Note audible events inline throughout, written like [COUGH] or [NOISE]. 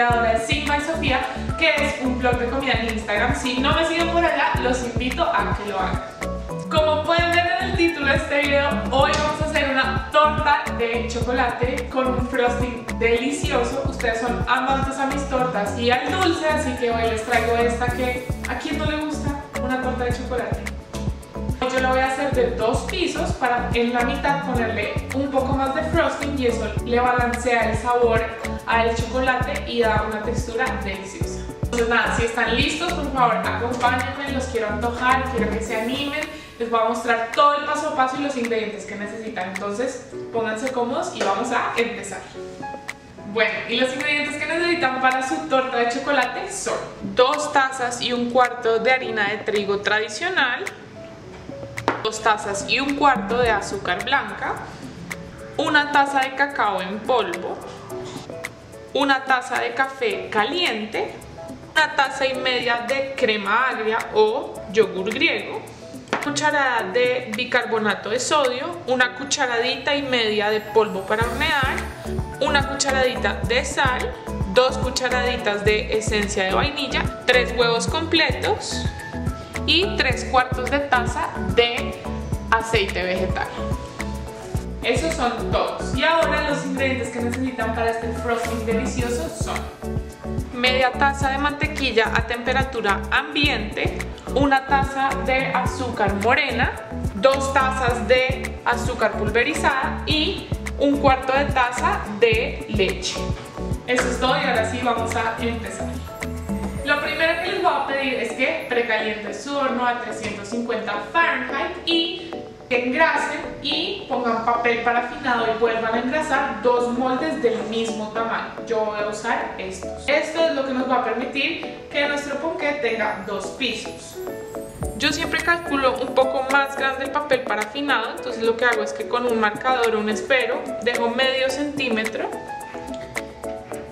creadora de Sigma y Sofía, que es un blog de comida en Instagram. Si no me siguen por allá, los invito a que lo hagan. Como pueden ver en el título de este video, hoy vamos a hacer una torta de chocolate con un frosting delicioso. Ustedes son amantes a mis tortas y al dulce, así que hoy les traigo esta que a quien no le gusta una torta de chocolate. Yo la voy a hacer de dos pisos para en la mitad ponerle un poco más de frosting y eso le balancea el sabor al chocolate y da una textura deliciosa. Entonces nada, si están listos, por favor acompáñenme, los quiero antojar, quiero que se animen. Les voy a mostrar todo el paso a paso y los ingredientes que necesitan. Entonces pónganse cómodos y vamos a empezar. Bueno, y los ingredientes que necesitan para su torta de chocolate son dos tazas y un cuarto de harina de trigo tradicional, dos tazas y un cuarto de azúcar blanca, una taza de cacao en polvo, una taza de café caliente, una taza y media de crema agria o yogur griego, una cucharada de bicarbonato de sodio, una cucharadita y media de polvo para hornear, una cucharadita de sal, dos cucharaditas de esencia de vainilla, tres huevos completos, y 3 cuartos de taza de aceite vegetal. Esos son todos. Y ahora los ingredientes que necesitan para este frosting delicioso son media taza de mantequilla a temperatura ambiente, una taza de azúcar morena, dos tazas de azúcar pulverizada y un cuarto de taza de leche. Eso es todo y ahora sí vamos a empezar. Lo primero que les voy a pedir es que precalienten su horno a 350 Fahrenheit y que engrasen y pongan papel parafinado y vuelvan a engrasar dos moldes del mismo tamaño. Yo voy a usar estos. Esto es lo que nos va a permitir que nuestro ponqué tenga dos pisos. Yo siempre calculo un poco más grande el papel parafinado, entonces lo que hago es que con un marcador o un espero dejo medio centímetro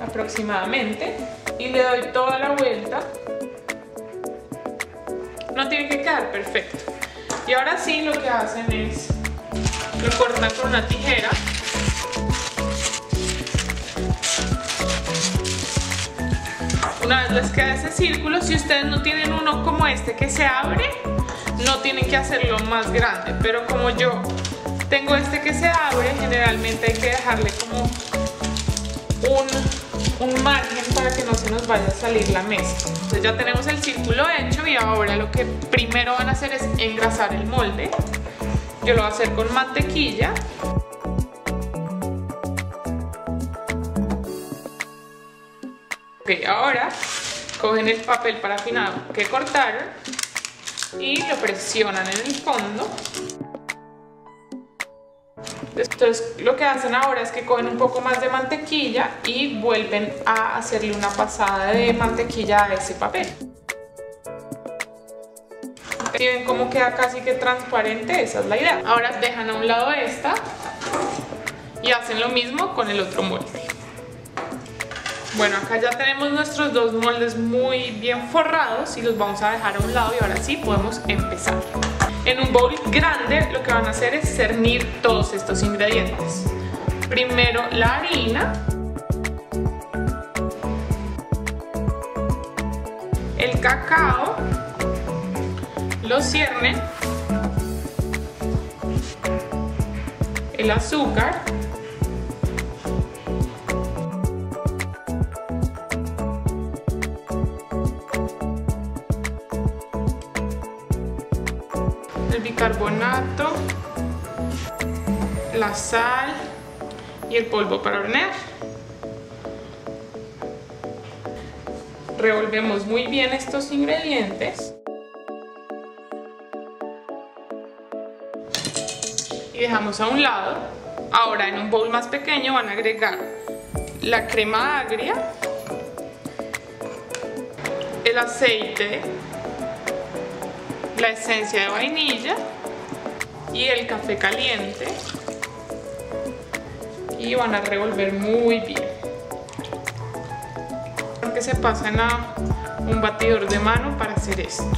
aproximadamente y le doy toda la vuelta. No tiene que quedar perfecto. Y ahora sí lo que hacen es lo cortan con una tijera. Una vez les queda ese círculo, si ustedes no tienen uno como este que se abre, no tienen que hacerlo más grande. Pero como yo tengo este que se abre, generalmente hay que dejarle como un un margen para que no se nos vaya a salir la mezcla. Entonces ya tenemos el círculo hecho y ahora lo que primero van a hacer es engrasar el molde. Yo lo voy a hacer con mantequilla. Ok, ahora cogen el papel parafinado que cortaron y lo presionan en el fondo entonces lo que hacen ahora es que cogen un poco más de mantequilla y vuelven a hacerle una pasada de mantequilla a ese papel. Y ven cómo queda casi que transparente, esa es la idea. Ahora dejan a un lado esta y hacen lo mismo con el otro molde. Bueno, acá ya tenemos nuestros dos moldes muy bien forrados y los vamos a dejar a un lado y ahora sí podemos empezar. En un bowl grande lo que van a hacer es cernir todos estos ingredientes. Primero la harina, el cacao, lo ciernen, el azúcar, bicarbonato, la sal y el polvo para hornear. Revolvemos muy bien estos ingredientes. Y dejamos a un lado. Ahora en un bowl más pequeño van a agregar la crema agria, el aceite la esencia de vainilla y el café caliente y van a revolver muy bien que se pasen a un batidor de mano para hacer esto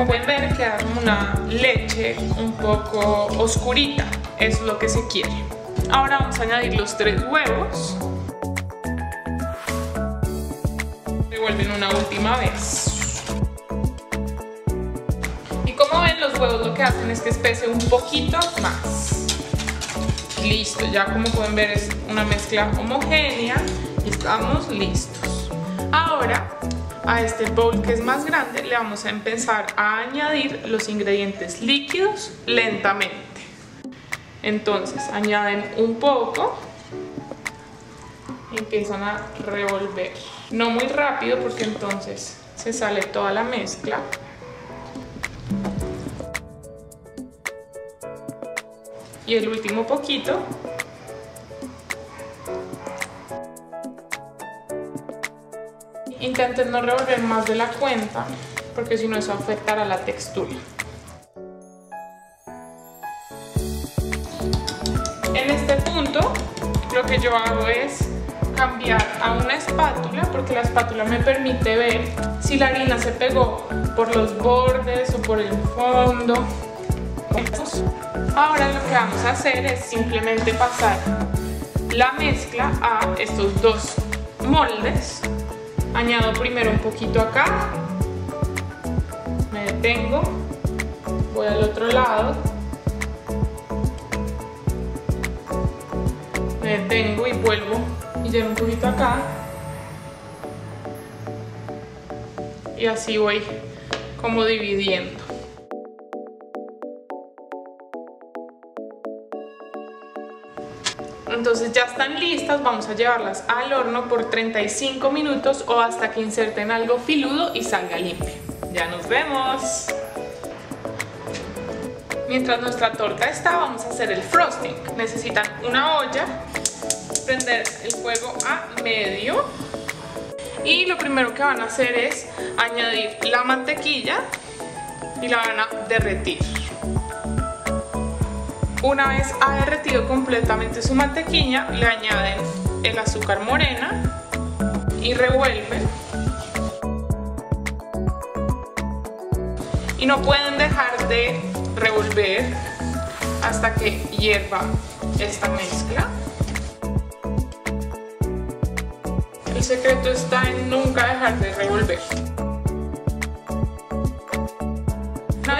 Como pueden ver queda una leche un poco oscurita, es lo que se quiere. Ahora vamos a añadir los tres huevos. Una última vez. Y como ven los huevos lo que hacen es que espese un poquito más. Listo, ya como pueden ver es una mezcla homogénea y estamos listos. Ahora a este bowl que es más grande le vamos a empezar a añadir los ingredientes líquidos lentamente. Entonces añaden un poco empiezan a revolver. No muy rápido porque entonces se sale toda la mezcla. Y el último poquito Intenten no revolver más de la cuenta porque si no eso afectará la textura. En este punto lo que yo hago es cambiar a una espátula porque la espátula me permite ver si la harina se pegó por los bordes o por el fondo. Ahora lo que vamos a hacer es simplemente pasar la mezcla a estos dos moldes. Añado primero un poquito acá, me detengo, voy al otro lado, me detengo y vuelvo lleno un poquito acá y así voy como dividiendo. Entonces ya están listas, vamos a llevarlas al horno por 35 minutos o hasta que inserten algo filudo y salga limpio. Ya nos vemos. Mientras nuestra torta está, vamos a hacer el frosting. Necesitan una olla, prender el fuego a medio y lo primero que van a hacer es añadir la mantequilla y la van a derretir. Una vez ha derretido completamente su mantequilla, le añaden el azúcar morena y revuelven. Y no pueden dejar de revolver hasta que hierva esta mezcla. El secreto está en nunca dejar de revolver.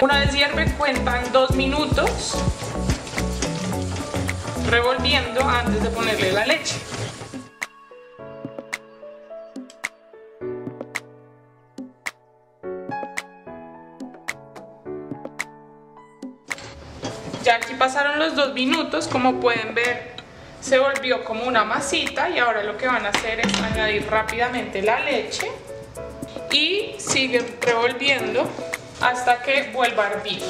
Una vez hierve cuentan dos minutos revolviendo antes de ponerle la leche. Ya aquí pasaron los dos minutos, como pueden ver se volvió como una masita y ahora lo que van a hacer es añadir rápidamente la leche y siguen revolviendo hasta que vuelva a hervir.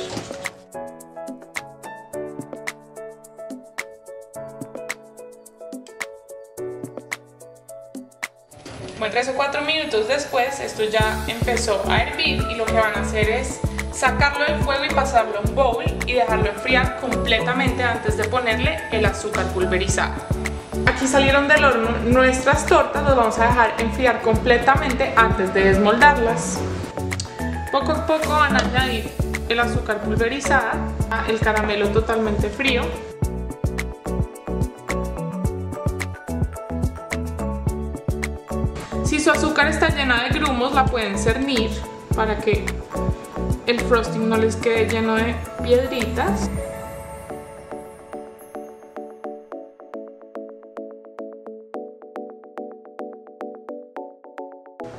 Bueno, tres o cuatro minutos después esto ya empezó a hervir y lo que van a hacer es sacarlo del fuego y pasarlo a un bowl y dejarlo enfriar completamente antes de ponerle el azúcar pulverizado. Aquí salieron del horno nuestras tortas, las vamos a dejar enfriar completamente antes de desmoldarlas. Poco a poco van a añadir el azúcar pulverizada, el caramelo totalmente frío Si su azúcar está llena de grumos, la pueden cernir para que el frosting no les quede lleno de piedritas.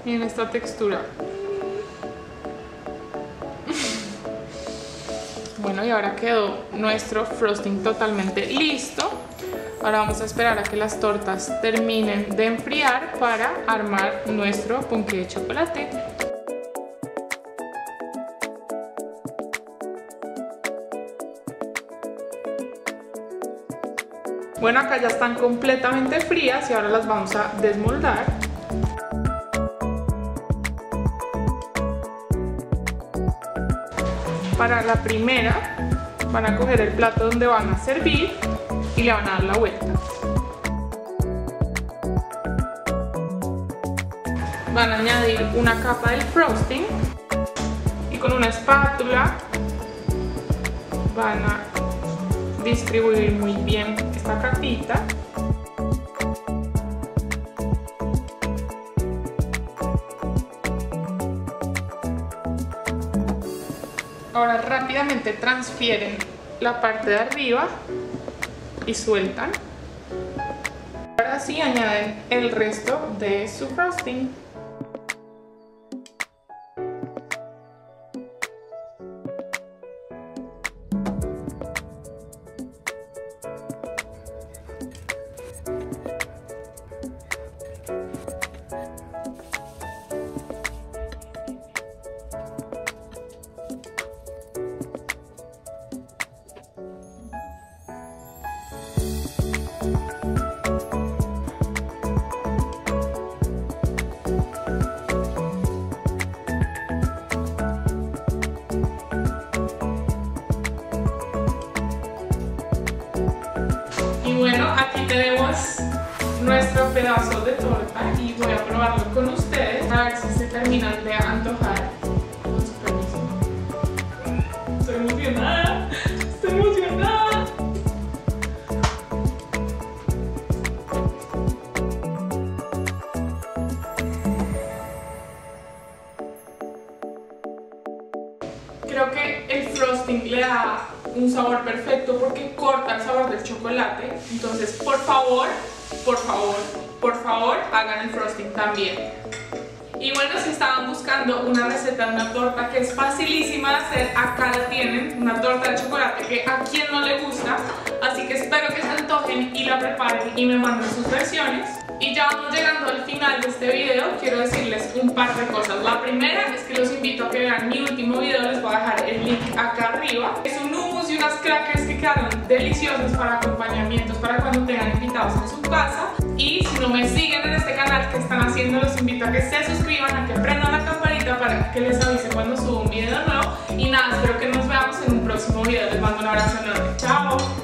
Miren esta textura. [LAUGHS] Bueno, y ahora quedó nuestro frosting totalmente listo. Ahora vamos a esperar a que las tortas terminen de enfriar para armar nuestro ponqué de chocolate. Bueno, acá ya están completamente frías y ahora las vamos a desmoldar. Para la primera van a coger el plato donde van a servir y le van a dar la vuelta. Van a añadir una capa del frosting y con una espátula van a distribuir muy bien esta capita. Ahora rápidamente transfieren la parte de arriba y sueltan. Ahora sí añaden el resto de su frosting. Nuestro pedazo por favor, por favor, hagan el frosting también. Y bueno, si estaban buscando una receta de una torta que es facilísima de hacer, acá la tienen, una torta de chocolate que a quien no le gusta. Así que espero que se antojen y la preparen y me manden sus versiones. Y ya vamos llegando al final de este video, quiero decirles un par de cosas. La primera es que los invito a que vean mi último video, les voy a dejar el link acá arriba. Es un unas crackers que quedaron deliciosos para acompañamientos, para cuando tengan invitados en su casa. Y si no me siguen en este canal que están haciendo, los invito a que se suscriban, a que prendan la campanita para que les avise cuando subo un video nuevo. Y nada, espero que nos veamos en un próximo video. Les mando un abrazo enorme.